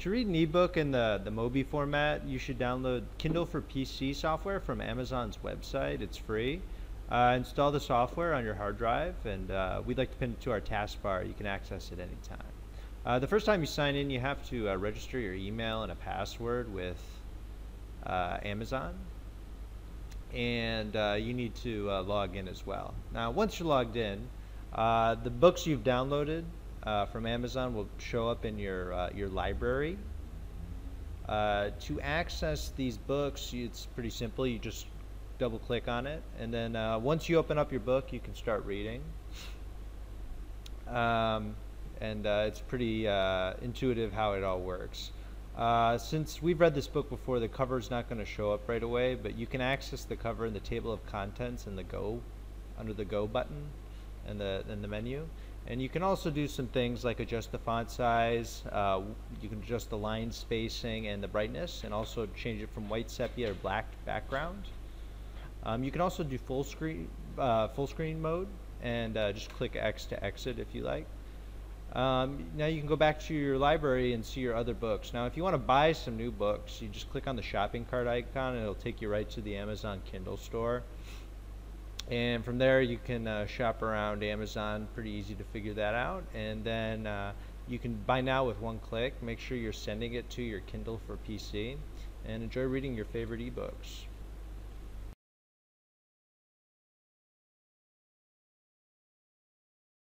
To read an ebook in the, the Mobi format, you should download Kindle for PC software from Amazon's website. It's free. Uh, install the software on your hard drive, and uh, we'd like to pin it to our taskbar. You can access it anytime. Uh, the first time you sign in, you have to uh, register your email and a password with uh, Amazon, and uh, you need to log in as well. Now, once you're logged in, the books you've downloaded uh, from Amazon will show up in your uh, your library. Uh, to access these books, it's pretty simple. You just double click on it, and then uh, once you open up your book, you can start reading. Um, and uh, it's pretty uh, intuitive how it all works. since we've read this book before, the cover is not going to show up right away, but you can access the cover in the table of contents in the Go, under the Go button, in the in the menu. And you can also do some things like adjust the font size, uh, you can adjust the line spacing and the brightness, and also change it from white sepia or black background. Um, you can also do full screen, uh, full screen mode, and uh, just click X to exit if you like. Um, now you can go back to your library and see your other books. Now if you want to buy some new books, you just click on the shopping cart icon and it'll take you right to the Amazon Kindle store and from there you can uh, shop around Amazon. Pretty easy to figure that out. And then uh, you can buy now with one click. Make sure you're sending it to your Kindle for PC and enjoy reading your favorite ebooks